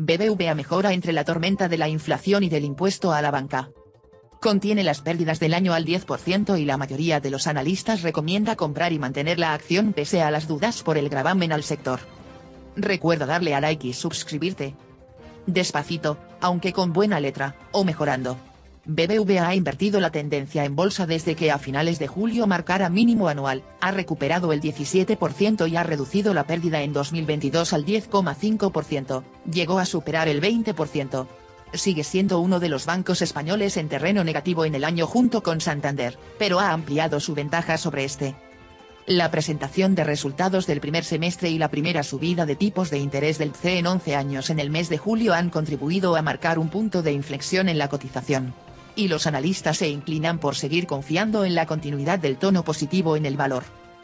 BBVA mejora entre la tormenta de la inflación y del impuesto a la banca. Contiene las pérdidas del año al 10% y la mayoría de los analistas recomienda comprar y mantener la acción pese a las dudas por el gravamen al sector. Recuerda darle a like y suscribirte. Despacito, aunque con buena letra, o mejorando. BBVA ha invertido la tendencia en bolsa desde que a finales de julio marcara mínimo anual, ha recuperado el 17% y ha reducido la pérdida en 2022 al 10,5%, llegó a superar el 20%. Sigue siendo uno de los bancos españoles en terreno negativo en el año junto con Santander, pero ha ampliado su ventaja sobre este. La presentación de resultados del primer semestre y la primera subida de tipos de interés del CE en 11 años en el mes de julio han contribuido a marcar un punto de inflexión en la cotización y los analistas se inclinan por seguir confiando en la continuidad del tono positivo en el valor.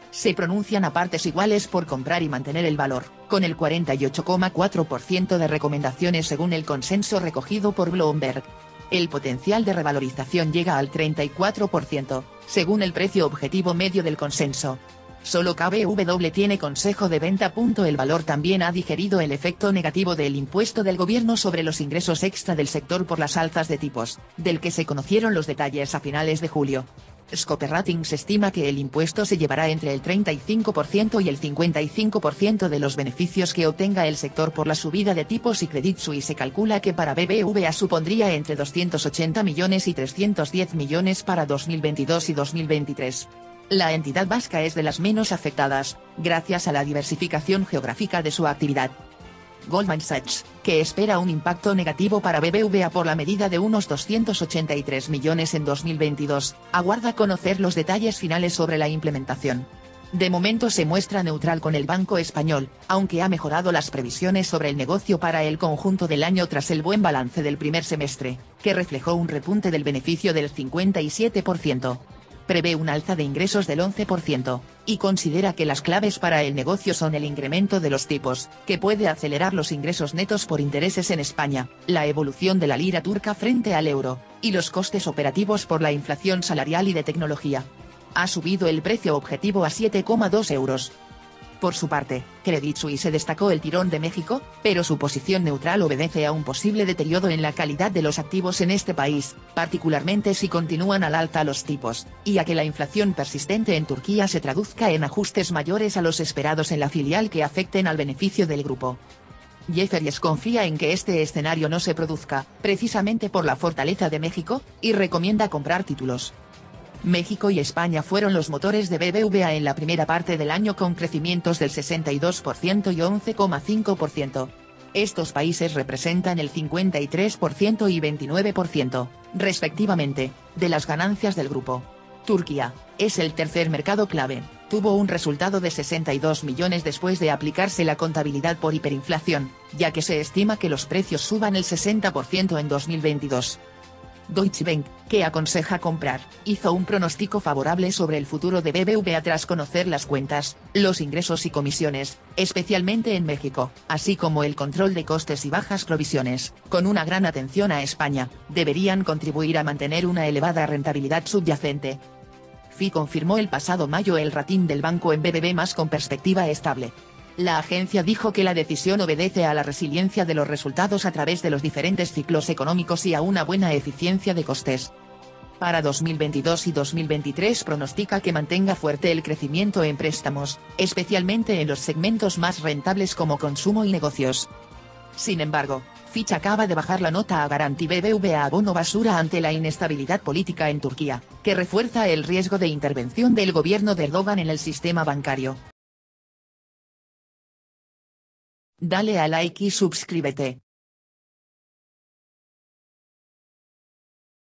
Se pronuncian a partes iguales por comprar y mantener el valor, con el 48,4% de recomendaciones según el consenso recogido por Bloomberg. El potencial de revalorización llega al 34%, según el precio objetivo medio del consenso, Solo KBW tiene consejo de venta. El valor también ha digerido el efecto negativo del impuesto del gobierno sobre los ingresos extra del sector por las alzas de tipos, del que se conocieron los detalles a finales de julio. Scope Ratings estima que el impuesto se llevará entre el 35% y el 55% de los beneficios que obtenga el sector por la subida de tipos y Credit Suisse se calcula que para BBVA supondría entre 280 millones y 310 millones para 2022 y 2023. La entidad vasca es de las menos afectadas, gracias a la diversificación geográfica de su actividad. Goldman Sachs, que espera un impacto negativo para BBVA por la medida de unos 283 millones en 2022, aguarda conocer los detalles finales sobre la implementación. De momento se muestra neutral con el Banco Español, aunque ha mejorado las previsiones sobre el negocio para el conjunto del año tras el buen balance del primer semestre, que reflejó un repunte del beneficio del 57% prevé un alza de ingresos del 11%, y considera que las claves para el negocio son el incremento de los tipos, que puede acelerar los ingresos netos por intereses en España, la evolución de la lira turca frente al euro, y los costes operativos por la inflación salarial y de tecnología. Ha subido el precio objetivo a 7,2 euros, por su parte, Credit Suisse destacó el tirón de México, pero su posición neutral obedece a un posible deterioro en la calidad de los activos en este país, particularmente si continúan al alta los tipos, y a que la inflación persistente en Turquía se traduzca en ajustes mayores a los esperados en la filial que afecten al beneficio del grupo. Jefferies confía en que este escenario no se produzca, precisamente por la fortaleza de México, y recomienda comprar títulos. México y España fueron los motores de BBVA en la primera parte del año con crecimientos del 62% y 11,5%. Estos países representan el 53% y 29%, respectivamente, de las ganancias del grupo. Turquía, es el tercer mercado clave, tuvo un resultado de 62 millones después de aplicarse la contabilidad por hiperinflación, ya que se estima que los precios suban el 60% en 2022. Deutsche Bank, que aconseja comprar, hizo un pronóstico favorable sobre el futuro de BBVA tras conocer las cuentas, los ingresos y comisiones, especialmente en México, así como el control de costes y bajas provisiones, con una gran atención a España, deberían contribuir a mantener una elevada rentabilidad subyacente. FI confirmó el pasado mayo el ratín del banco en BBB más con perspectiva estable. La agencia dijo que la decisión obedece a la resiliencia de los resultados a través de los diferentes ciclos económicos y a una buena eficiencia de costes. Para 2022 y 2023 pronostica que mantenga fuerte el crecimiento en préstamos, especialmente en los segmentos más rentables como consumo y negocios. Sin embargo, Fitch acaba de bajar la nota a Garanti BBVA a bono basura ante la inestabilidad política en Turquía, que refuerza el riesgo de intervención del gobierno de Erdogan en el sistema bancario. Dale a like y suscríbete.